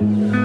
you